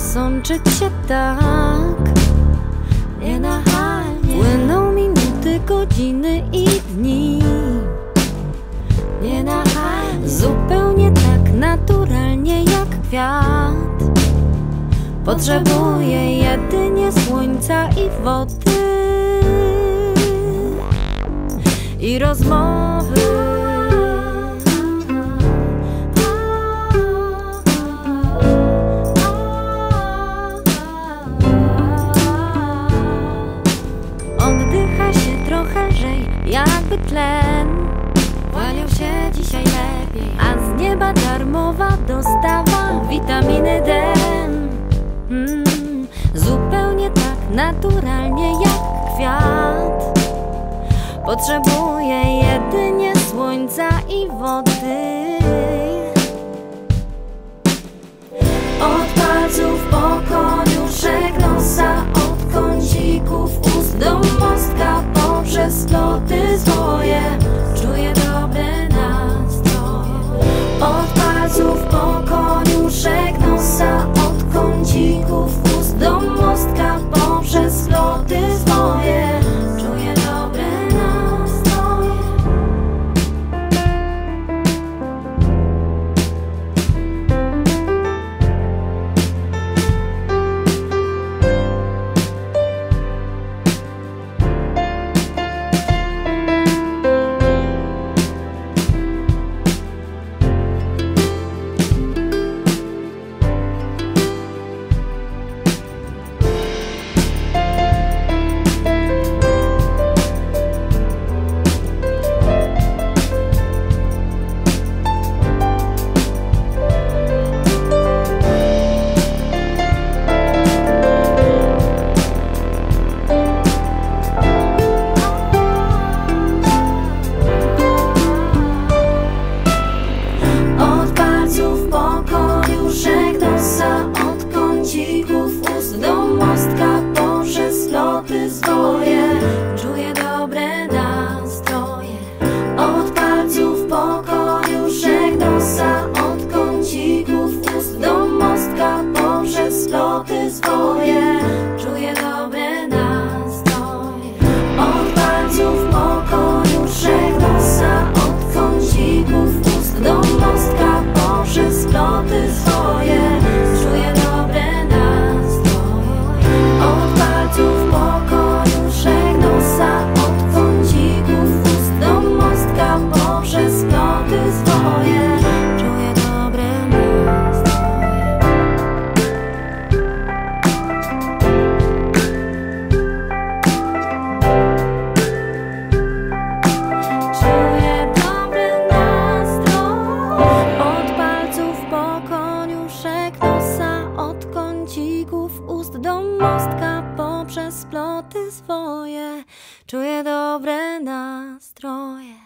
sączyć się tak. Płyną minuty, godziny i dni. Zupełnie tak naturalnie jak kwiat. Potrzebuję jedynie słońca i wody. I rozmowy. gorzej, jakby tlen. Walił się dzisiaj lepiej A z nieba darmowa dostawa witaminy D. Mm, Zupełnie tak naturalnie jak kwiat. Potrzebuje jedynie słońca i wody. przewloty swoje, czuję dobre nastroje.